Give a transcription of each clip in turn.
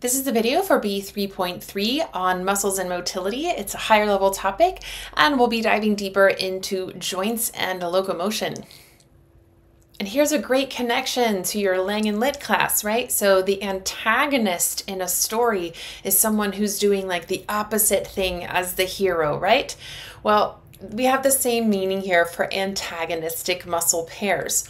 This is the video for B3.3 on muscles and motility. It's a higher level topic and we'll be diving deeper into joints and locomotion. And here's a great connection to your Lang and Lit class, right? So the antagonist in a story is someone who's doing like the opposite thing as the hero, right? Well, we have the same meaning here for antagonistic muscle pairs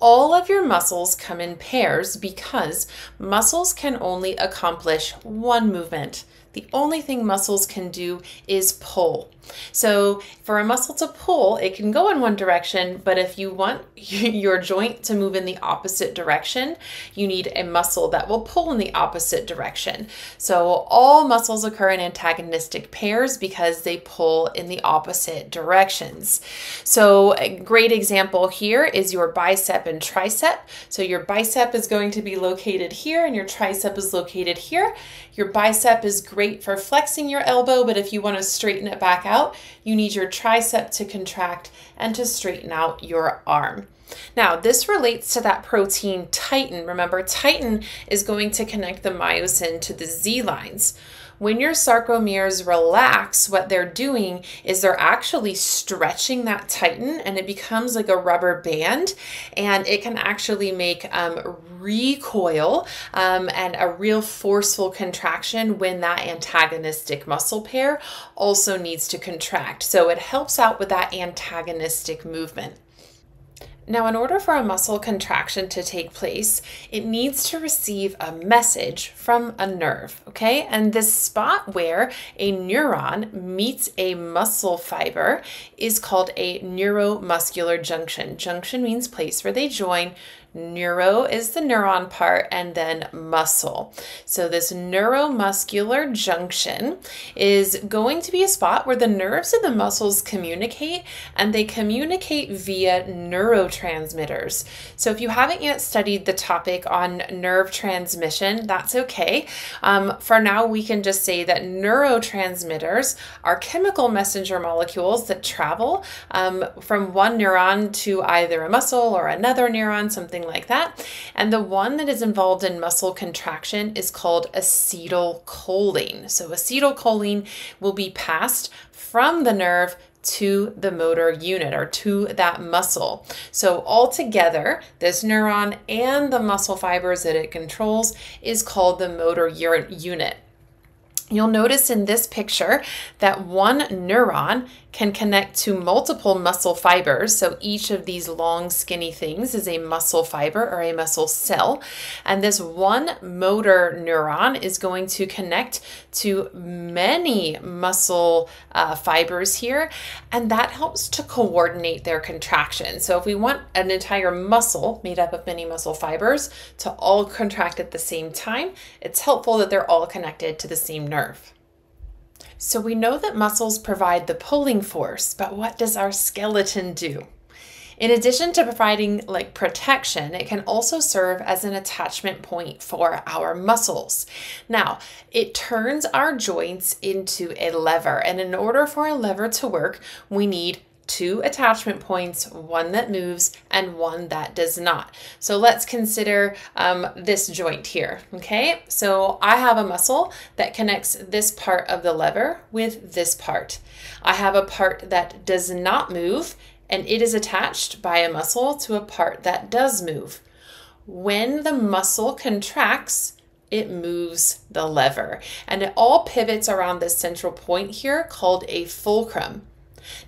all of your muscles come in pairs because muscles can only accomplish one movement. The only thing muscles can do is pull. So for a muscle to pull, it can go in one direction, but if you want your joint to move in the opposite direction, you need a muscle that will pull in the opposite direction. So all muscles occur in antagonistic pairs because they pull in the opposite directions. So a great example here is your bicep and tricep. So your bicep is going to be located here and your tricep is located here. Your bicep is great for flexing your elbow, but if you want to straighten it back out, you need your tricep to contract and to straighten out your arm. Now, this relates to that protein titin. Remember, titin is going to connect the myosin to the Z lines. When your sarcomeres relax, what they're doing is they're actually stretching that titin and it becomes like a rubber band and it can actually make um, recoil um, and a real forceful contraction when that antagonistic muscle pair also needs to contract. So it helps out with that antagonistic movement. Now, in order for a muscle contraction to take place, it needs to receive a message from a nerve, okay? And this spot where a neuron meets a muscle fiber is called a neuromuscular junction. Junction means place where they join. Neuro is the neuron part, and then muscle. So, this neuromuscular junction is going to be a spot where the nerves and the muscles communicate, and they communicate via neurotransmitters. So, if you haven't yet studied the topic on nerve transmission, that's okay. Um, for now, we can just say that neurotransmitters are chemical messenger molecules that travel um, from one neuron to either a muscle or another neuron, something something like that. And the one that is involved in muscle contraction is called acetylcholine. So acetylcholine will be passed from the nerve to the motor unit or to that muscle. So altogether, this neuron and the muscle fibers that it controls is called the motor unit. You'll notice in this picture that one neuron can connect to multiple muscle fibers. So each of these long, skinny things is a muscle fiber or a muscle cell. And this one motor neuron is going to connect to many muscle uh, fibers here. And that helps to coordinate their contraction. So if we want an entire muscle made up of many muscle fibers to all contract at the same time, it's helpful that they're all connected to the same nerve. So we know that muscles provide the pulling force, but what does our skeleton do? In addition to providing like protection, it can also serve as an attachment point for our muscles. Now, it turns our joints into a lever, and in order for a lever to work, we need two attachment points, one that moves and one that does not. So let's consider um, this joint here, okay? So I have a muscle that connects this part of the lever with this part. I have a part that does not move and it is attached by a muscle to a part that does move. When the muscle contracts, it moves the lever. And it all pivots around this central point here called a fulcrum.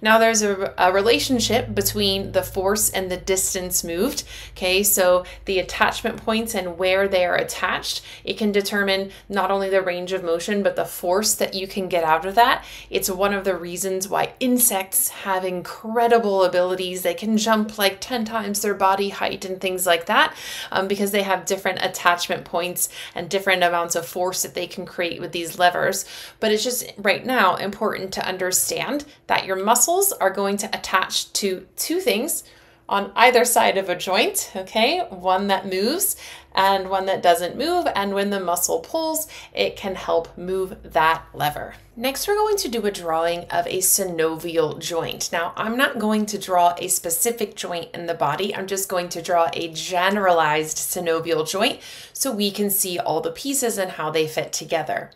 Now there's a, a, relationship between the force and the distance moved. Okay, so the attachment points and where they are attached, it can determine not only the range of motion, but the force that you can get out of that. It's one of the reasons why insects have incredible abilities. They can jump like 10 times their body height and things like that um, because they have different attachment points and different amounts of force that they can create with these levers. But it's just right now important to understand that your muscles are going to attach to two things on either side of a joint, okay? One that moves and one that doesn't move. And when the muscle pulls, it can help move that lever. Next, we're going to do a drawing of a synovial joint. Now, I'm not going to draw a specific joint in the body. I'm just going to draw a generalized synovial joint so we can see all the pieces and how they fit together.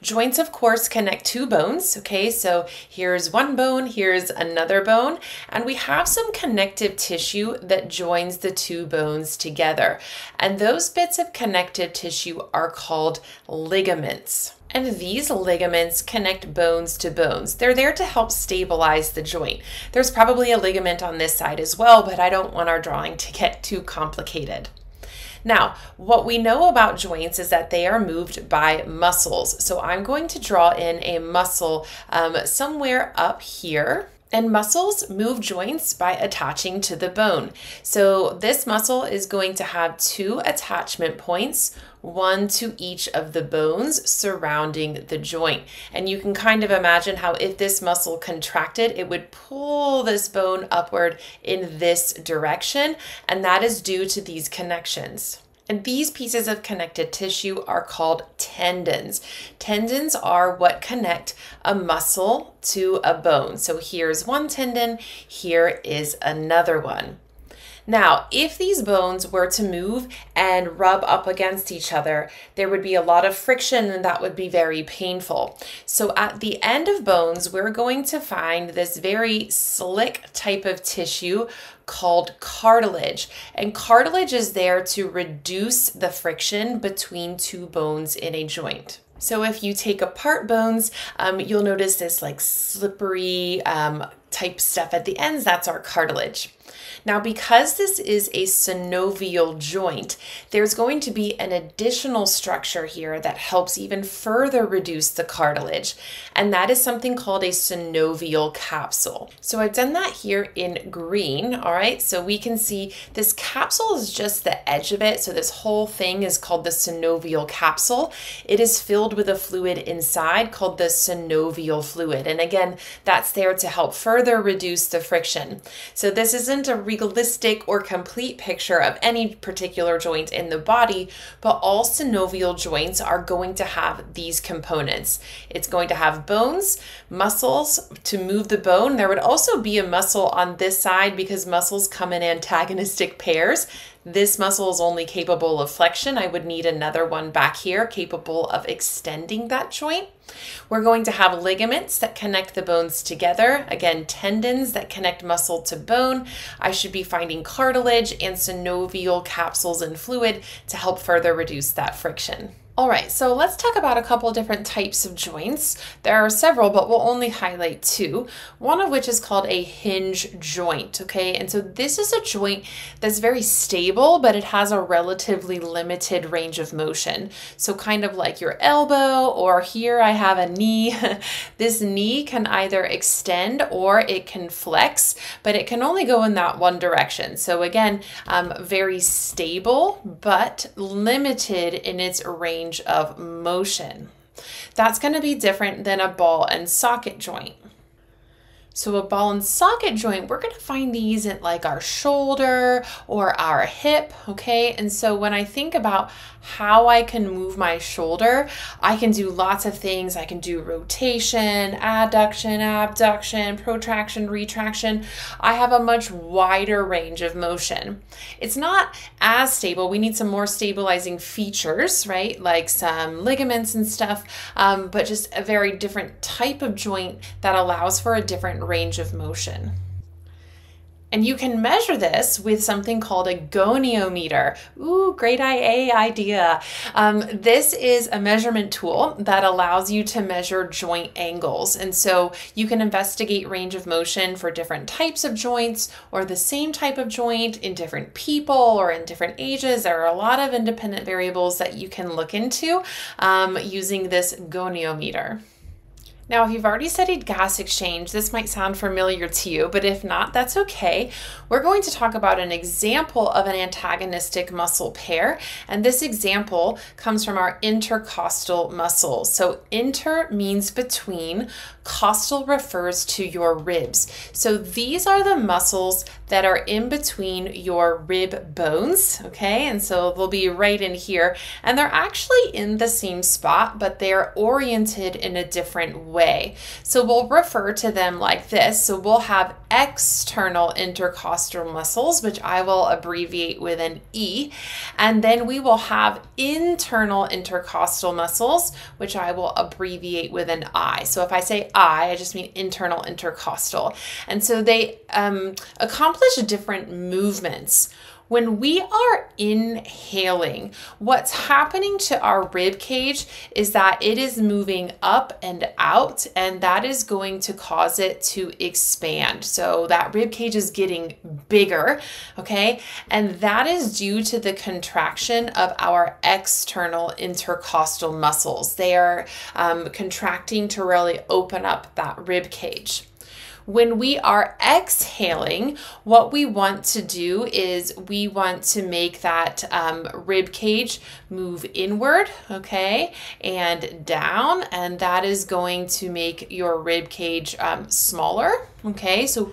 Joints, of course, connect two bones. Okay, so here's one bone, here's another bone, and we have some connective tissue that joins the two bones together. And those bits of connective tissue are called ligaments. And these ligaments connect bones to bones. They're there to help stabilize the joint. There's probably a ligament on this side as well, but I don't want our drawing to get too complicated. Now, what we know about joints is that they are moved by muscles. So I'm going to draw in a muscle um, somewhere up here. And muscles move joints by attaching to the bone. So this muscle is going to have two attachment points, one to each of the bones surrounding the joint. And you can kind of imagine how if this muscle contracted, it would pull this bone upward in this direction. And that is due to these connections. And these pieces of connected tissue are called tendons. Tendons are what connect a muscle to a bone. So here's one tendon, here is another one. Now, if these bones were to move and rub up against each other, there would be a lot of friction and that would be very painful. So at the end of bones, we're going to find this very slick type of tissue called cartilage. And cartilage is there to reduce the friction between two bones in a joint. So if you take apart bones, um, you'll notice this like slippery um, type stuff at the ends. That's our cartilage. Now, because this is a synovial joint, there's going to be an additional structure here that helps even further reduce the cartilage, and that is something called a synovial capsule. So I've done that here in green, all right? So we can see this capsule is just the edge of it, so this whole thing is called the synovial capsule. It is filled with a fluid inside called the synovial fluid, and again, that's there to help further reduce the friction. So this isn't a realistic or complete picture of any particular joint in the body, but all synovial joints are going to have these components. It's going to have bones, muscles to move the bone. There would also be a muscle on this side because muscles come in antagonistic pairs. This muscle is only capable of flexion. I would need another one back here capable of extending that joint. We're going to have ligaments that connect the bones together. Again, tendons that connect muscle to bone. I should be finding cartilage and synovial capsules and fluid to help further reduce that friction. All right, so let's talk about a couple different types of joints. There are several, but we'll only highlight two. One of which is called a hinge joint, okay? And so this is a joint that's very stable, but it has a relatively limited range of motion. So kind of like your elbow, or here I have a knee. this knee can either extend or it can flex, but it can only go in that one direction. So again, um, very stable, but limited in its range range of motion. That's going to be different than a ball and socket joint. So a ball and socket joint, we're going to find these at like our shoulder or our hip, okay? And so when I think about how I can move my shoulder, I can do lots of things. I can do rotation, adduction, abduction, protraction, retraction. I have a much wider range of motion. It's not as stable. We need some more stabilizing features, right? Like some ligaments and stuff, um, but just a very different type of joint that allows for a different range of motion. And you can measure this with something called a goniometer. Ooh, great IA idea. Um, this is a measurement tool that allows you to measure joint angles. And so you can investigate range of motion for different types of joints or the same type of joint in different people or in different ages. There are a lot of independent variables that you can look into um, using this goniometer. Now, if you've already studied gas exchange, this might sound familiar to you, but if not, that's okay. We're going to talk about an example of an antagonistic muscle pair, and this example comes from our intercostal muscles. So, inter means between, costal refers to your ribs. So, these are the muscles that are in between your rib bones, okay? And so they'll be right in here, and they're actually in the same spot, but they're oriented in a different way way. So we'll refer to them like this. So we'll have external intercostal muscles, which I will abbreviate with an E. And then we will have internal intercostal muscles, which I will abbreviate with an I. So if I say I, I just mean internal intercostal. And so they um, accomplish different movements. When we are inhaling, what's happening to our rib cage is that it is moving up and out, and that is going to cause it to expand. So that rib cage is getting bigger, okay? And that is due to the contraction of our external intercostal muscles. They are um, contracting to really open up that rib cage. When we are exhaling, what we want to do is we want to make that um, rib cage move inward, okay, and down, and that is going to make your rib cage um, smaller. Okay, so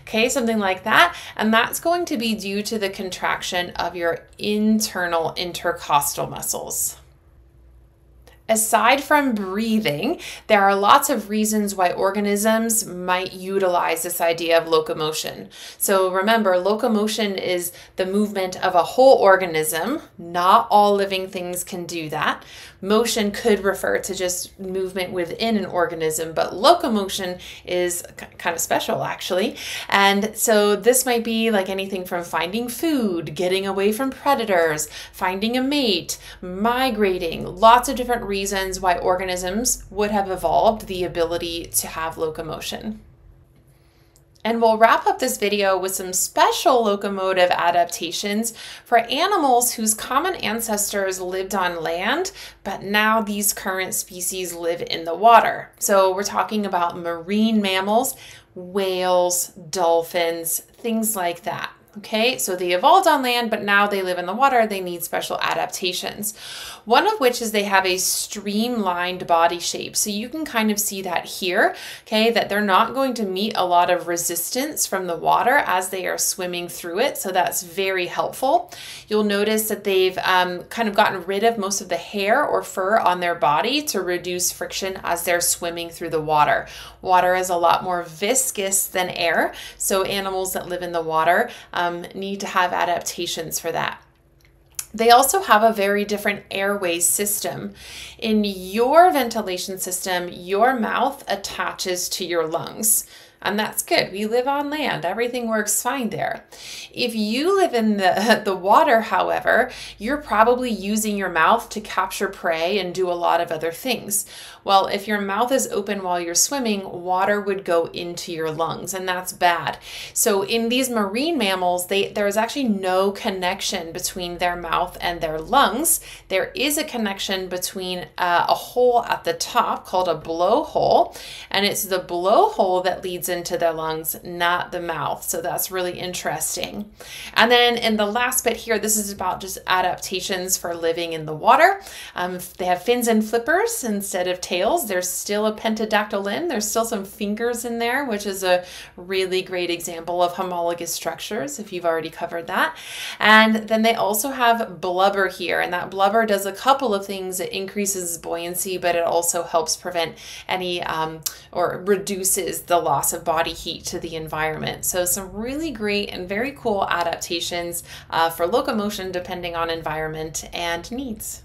okay, something like that. And that's going to be due to the contraction of your internal intercostal muscles. Aside from breathing, there are lots of reasons why organisms might utilize this idea of locomotion. So remember, locomotion is the movement of a whole organism. Not all living things can do that. Motion could refer to just movement within an organism, but locomotion is kind of special actually. And so this might be like anything from finding food, getting away from predators, finding a mate, migrating, lots of different reasons reasons why organisms would have evolved the ability to have locomotion. And we'll wrap up this video with some special locomotive adaptations for animals whose common ancestors lived on land, but now these current species live in the water. So we're talking about marine mammals, whales, dolphins, things like that. Okay, so they evolved on land, but now they live in the water. They need special adaptations. One of which is they have a streamlined body shape. So you can kind of see that here, okay, that they're not going to meet a lot of resistance from the water as they are swimming through it. So that's very helpful. You'll notice that they've um, kind of gotten rid of most of the hair or fur on their body to reduce friction as they're swimming through the water. Water is a lot more viscous than air. So animals that live in the water um, need to have adaptations for that. They also have a very different airway system. In your ventilation system, your mouth attaches to your lungs. And that's good. We live on land. Everything works fine there. If you live in the, the water, however, you're probably using your mouth to capture prey and do a lot of other things. Well, if your mouth is open while you're swimming, water would go into your lungs, and that's bad. So in these marine mammals, they, there is actually no connection between their mouth and their lungs. There is a connection between uh, a hole at the top called a blowhole, and it's the blowhole that leads into their lungs, not the mouth. So that's really interesting. And then in the last bit here, this is about just adaptations for living in the water. Um, they have fins and flippers instead of tails. There's still a pentadactyl limb. There's still some fingers in there, which is a really great example of homologous structures, if you've already covered that. And then they also have blubber here, and that blubber does a couple of things. It increases buoyancy, but it also helps prevent any um, or reduces the loss of of body heat to the environment. So some really great and very cool adaptations uh, for locomotion depending on environment and needs.